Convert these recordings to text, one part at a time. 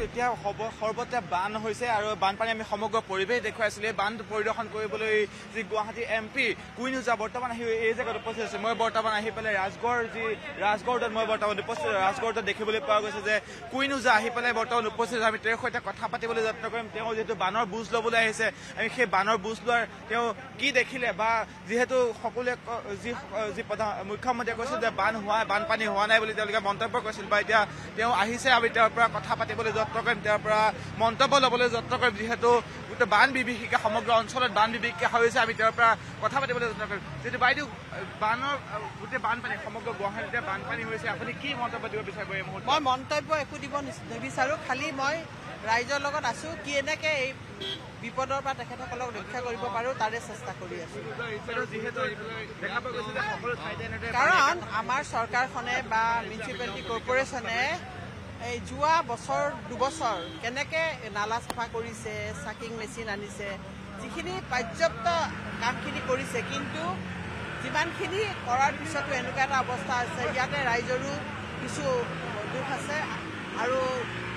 ব- সৰ্বতে বান হৈছে আৰু বানপানী আমি সমগ্ৰ পৰিৱেশ দেখুৱাইছিলো বান পৰিদৰ্শন কৰিবলৈ যি গুৱাহাটী এম পি কুইন ওজা বৰ্তমান আহি এই জেগাত উপস্থিত হৈছে। মই বৰ্তমান আহি পেলাই ৰাজগড় যি ৰাজগড়ত মই বৰ্তমান উপস্থিত ৰাজগড়ত দেখিবলৈ পোৱা গৈছে যে কুইন ওজা আহি পেলাই বৰ্তমান উপস্থিত। আমি তেওঁৰ সৈতে কথা পাতিবলৈ যত্ন কৰিম। তেওঁ যিহেতু বানৰ বুজ ল'বলৈ আহিছে আমি সেই বানৰ বুজ লোৱাৰ তেওঁ কি দেখিলে বা যিহেতু সকলোৱে যি যি প্ৰধান মুখ্যমন্ত্ৰীয়ে কৈছিল যে বান হোৱা বানপানী হোৱা নাই বুলি তেওঁলোকে মন্তব্য কৰিছিল বা এতিয়া তেওঁ আহিছে আমি তেওঁৰ পৰা কথা পাতিবলৈ যত্ন কৰিম তেওঁৰ পৰা মন্তব্য ল'বলৈ যত্ন কৰিম যিহেতু গোটেই বান বিভীষিকা সমগ্ৰ অঞ্চলত বান বিভীষিকা হৈছে আমি তেওঁৰ পৰা কথা পাতিবলৈ যত্ন কৰিম যিহেতু বাইদেউ বানৰ গোটেই বানপানী সমগ্ৰ গুৱাহাটীতে বানপানী হৈছে আপুনি কি মন্তব্য দিব বিচাৰিব এই মুহূৰ্তত? মই মন্তব্য একো দিব নিবিচাৰো খালি মই ৰাইজৰ লগত আছো কি এনেকে এই বিপদৰ পৰা তেখেতসকলক ৰক্ষা কৰিব পাৰো তাৰে চেষ্টা কৰি আছো। কাৰণ আমাৰ চৰকাৰখনে বা মিউনিচিপালিটি কৰ্পৰেশ্যনে এই যোৱা বছৰ দুবছৰ কেনেকে নালা চাফা কৰিছে চাকিং মেচিন আনিছে যিখিনি পৰ্যাপ্ত কামখিনি কৰিছে কিন্তু যিমানখিনি কৰাৰ পিছতো এনেকুৱা এটা অৱস্থা আছে ইয়াতে ৰাইজৰো কিছু দুখ আছে আৰু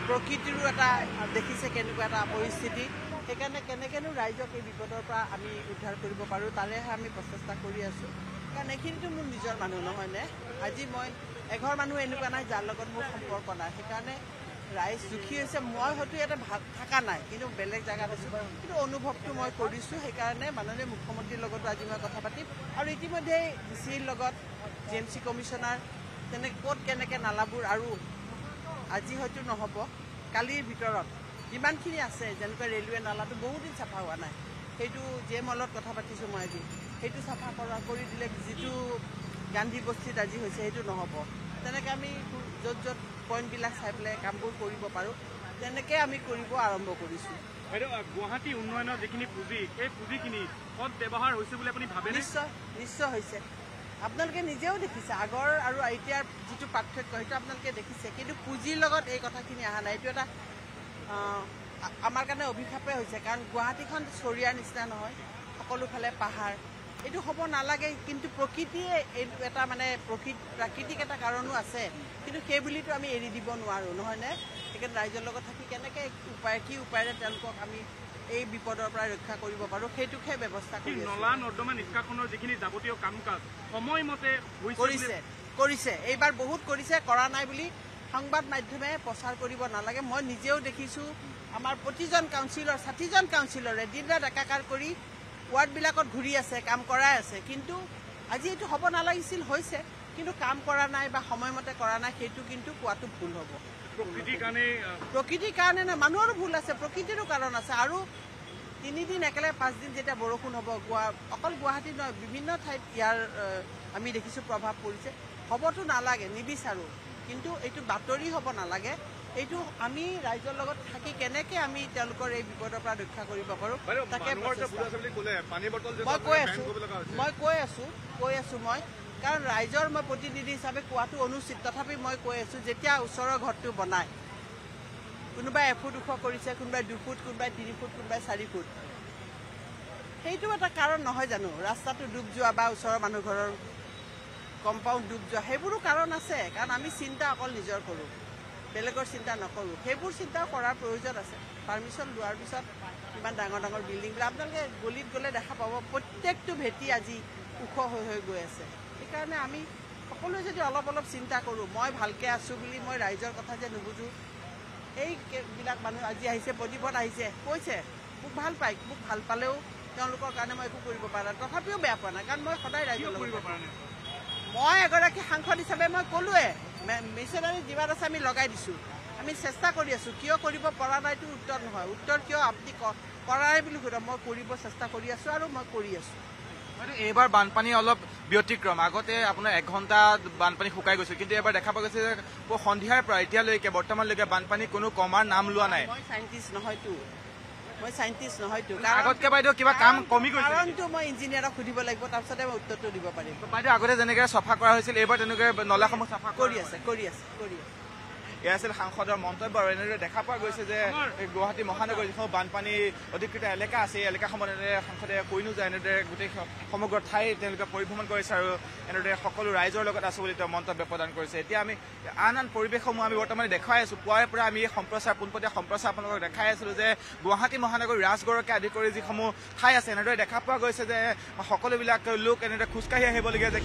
প্ৰকৃতিৰো এটা দেখিছে কেনেকুৱা এটা পৰিস্থিতি। সেইকাৰণে কেনেকেনো ৰাইজক এই বিপদৰ পৰা আমি উদ্ধাৰ কৰিব পাৰোঁ তাৰেহে আমি প্ৰচেষ্টা কৰি আছোঁ। কাৰণ এইখিনিতো মোৰ নিজৰ মানুহ নহয়নে আজি মই এঘৰ মানুহ এনেকুৱা নাই যাৰ লগত মোৰ সম্পৰ্ক নাই। সেইকাৰণে ৰাইজ দুখী হৈছে। মই হয়তো ইয়াতে থকা নাই কিন্তু বেলেগ জেগাত আছোঁ। কিন্তু অনুভৱটো মই কৰিছোঁ। সেইকাৰণে মাননীয় মুখ্যমন্ত্ৰীৰ লগতো আজি মই কথা পাতিম। আৰু ইতিমধ্যে ডি চিৰ লগত জি এম চি কমিশ্যনাৰ তেনে ক'ত কেনেকৈ নালাবোৰ আৰু আজি হয়তো নহ'ব। কালিৰ ভিতৰত যিমানখিনি আছে যেনেকৈ ৰেলৱে নালাটো বহুদিন চাফা হোৱা নাই। সেইটো জে মলত কথা পাতিছোঁ মই আজি সেইটো চাফা কৰা কৰি দিলে যিটো গান্ধী বস্তিত আজি হৈছে সেইটো নহ'ব। তেনেকৈ আমি য'ত য'ত পইণ্টবিলাক চাই পেলাই কামবোৰ কৰিব পাৰোঁ তেনেকৈ আমি কৰিব আৰম্ভ কৰিছোঁ। বাইদেউ গুৱাহাটী উন্নয়নৰ যিখিনি পুঁজি সেই পুঁজিখিনি সৎ ব্যৱহাৰ হৈছে বুলি আপুনি ভাবেনে? নিশ্চয় নিশ্চয় হৈছে। আপোনালোকে নিজেও দেখিছে আগৰ আৰু এতিয়াৰ যিটো পাৰ্থক্য সেইটো আপোনালোকে দেখিছে কিন্তু পুঁজিৰ লগত এই কথাখিনি অহা নাই। এইটো এটা আমাৰ কাৰণে অভিশাপে হৈছে কাৰণ গুৱাহাটীখন চৰিয়াৰ নিচিনা নহয় সকলোফালে পাহাৰ। এইটো হ'ব নালাগে কিন্তু প্ৰকৃতিয়ে এইটো এটা মানে প্ৰকৃতি প্ৰাকৃতিক এটা কাৰণো আছে কিন্তু সেই বুলিতো আমি এৰি দিব নোৱাৰোঁ নহয়নে সেইকাৰণে ৰাইজৰ লগত থাকি কেনেকৈ উপায় কি উপায়েৰে তেওঁলোকক আমি এই বিপদৰ পৰা ৰক্ষা কৰিব পাৰোঁ সেইটোকহে ব্যৱস্থা কৰি নলা নৰ্দমা নিষ্কাশনৰ যিখিনি যাৱতীয় কাম কাজ সময়মতে কৰিছে কৰিছে এইবাৰ বহুত কৰিছে কৰা নাই বুলি সংবাদ মাধ্যমে প্ৰচাৰ কৰিব নালাগে। মই নিজেও দেখিছোঁ আমাৰ প্ৰতিজন কাউন্সিলৰ ষাঠিজন কাউন্সিলৰে দিন ৰাত একাকাৰ কৰি ৱাৰ্ডবিলাকত ঘূৰি আছে কাম কৰাই আছে। কিন্তু আজি এইটো হ'ব নালাগিছিল হৈছে। কিন্তু কাম কৰা নাই বা সময়মতে কৰা নাই সেইটো কিন্তু কোৱাটো ভুল হ'ব। প্ৰকৃতিৰ কাৰণে নহয় মানুহৰো ভুল আছে প্ৰকৃতিৰো কাৰণ আছে। আৰু তিনিদিন একেলগে পাঁচদিন যেতিয়া বৰষুণ হ'ব গুৱা অকল গুৱাহাটীত নহয় বিভিন্ন ঠাইত ইয়াৰ আমি দেখিছোঁ প্ৰভাৱ পৰিছে। হ'বতো নালাগে নিবিচাৰোঁ। কিন্তু এইটো বাতৰি হ'ব নালাগে। এইটো আমি ৰাইজৰ লগত থাকি কেনেকৈ আমি তেওঁলোকৰ এই বিপদৰ পৰা ৰক্ষা কৰিব পাৰোঁ তাকে মই কৈ আছো। মই কৈ আছো কৈ আছো মই। কাৰণ ৰাইজৰ মই প্ৰতিনিধি হিচাপে কোৱাটো অনুচিত। তথাপি মই কৈ আছো যেতিয়া ওচৰৰ ঘৰটো বনায় কোনোবাই এফুট ওখ কৰিছে কোনোবাই দুফুট কোনোবাই তিনি ফুট কোনোবাই চাৰি ফুট সেইটো এটা কাৰণ নহয় জানো? ৰাস্তাটো ডুব যোৱা বা ওচৰৰ মানুহ ঘৰৰ কম্পাউণ্ড ডুব যোৱা সেইবোৰো কাৰণ আছে কাৰণ আমি চিন্তা অকল নিজৰ কৰোঁ। বেলেগৰ চিন্তা নকৰোঁ। সেইবোৰ চিন্তা কৰাৰ প্ৰয়োজন আছে। পাৰ্মিশ্যন লোৱাৰ পিছত ইমান ডাঙৰ ডাঙৰ বিল্ডিংবিলাক আপোনালোকে গলিত গ'লে দেখা পাব প্ৰত্যেকটো ভেটি আজি ওখ হৈ হৈ গৈ আছে। সেইকাৰণে আমি সকলোৱে যদি অলপ অলপ চিন্তা কৰোঁ মই ভালকৈ আছোঁ বুলি মই ৰাইজৰ কথা যে নুবুজোঁ এইবিলাক মানুহ আজি আহিছে প্ৰদীপত আহিছে কৈছে মোক ভাল পায় মোক ভাল পালেও তেওঁলোকৰ কাৰণে মই একো কৰিব পৰা নাই। তথাপিও বেয়া পোৱা নাই কাৰণ মই সদায় ৰাইজৰ কৰিব পৰা নাই? মই এগৰাকী সাংসদ হিচাপে মই ক'লোৱে মিছনাৰী যিমান আছে আমি লগাই দিছোঁ। আমি চেষ্টা কৰি আছোঁ। কিয় কৰিব পৰা নাইতো উত্তৰ নহয়। উত্তৰ কিয় আপুনি কৰা নাই বুলি সোধক মই কৰিব চেষ্টা কৰি আছোঁ আৰু মই কৰি আছোঁ। এইবাৰ বানপানী অলপ ব্যতিক্ৰম। আগতে আপোনাৰ এঘণ্টা বানপানী শুকাই গৈছিল। কিন্তু এইবাৰ দেখা পোৱা গৈছে যে সন্ধিয়াৰ পৰা এতিয়ালৈকে বৰ্তমানলৈকে বানপানী কোনো কমাৰ নাম লোৱা নাই। মই চাইণ্টিষ্ট নহয়তো মই চাইণ্টিষ্ট নহয়তো আগতকে বাইদেউ কিবা কাম কমি গৈছে? কাৰণটো মই ইঞ্জিনিয়াৰক সুধিব লাগিব তাৰপিছতে মই উত্তৰটো দিব পাৰিম। বাইদেউ আগতে যেনেকে চাফা কৰা হৈছিল এইবাৰ তেনেকৈ নলাসমূহ চাফা কৰি আছে কৰি আছে কৰি আছে। এয়া আছিল সাংসদৰ মন্তব্য আৰু এনেদৰে দেখা পোৱা গৈছে যে গুৱাহাটী মহানগৰ যিসমূহ বানপানী অধিকৃত এলেকা আছে এই এলেকাসমূহত এনেদৰে সাংসদে কৈ নোযায় এনেদৰে গোটেই সমগ্ৰ ঠাই তেওঁলোকে পৰিভ্ৰমণ কৰিছে আৰু এনেদৰে সকলো ৰাইজৰ লগত আছো বুলি তেওঁ মন্তব্য প্ৰদান কৰিছে। এতিয়া আমি আন আন পৰিৱেশসমূহ আমি বৰ্তমানে দেখুৱাই আছো। পুৱাৰে পৰা আমি এই সম্প্ৰচাৰ পোনপটীয়া সম্প্ৰচাৰ আপোনালোকক দেখাই আছিলো যে গুৱাহাটী মহানগৰ ৰাজগড়কে আদি কৰি যিসমূহ ঠাই আছে এনেদৰে দেখা পোৱা গৈছে যে সকলোবিলাক লোক এনেদৰে খোজকাঢ়ি আহিবলগীয়া যে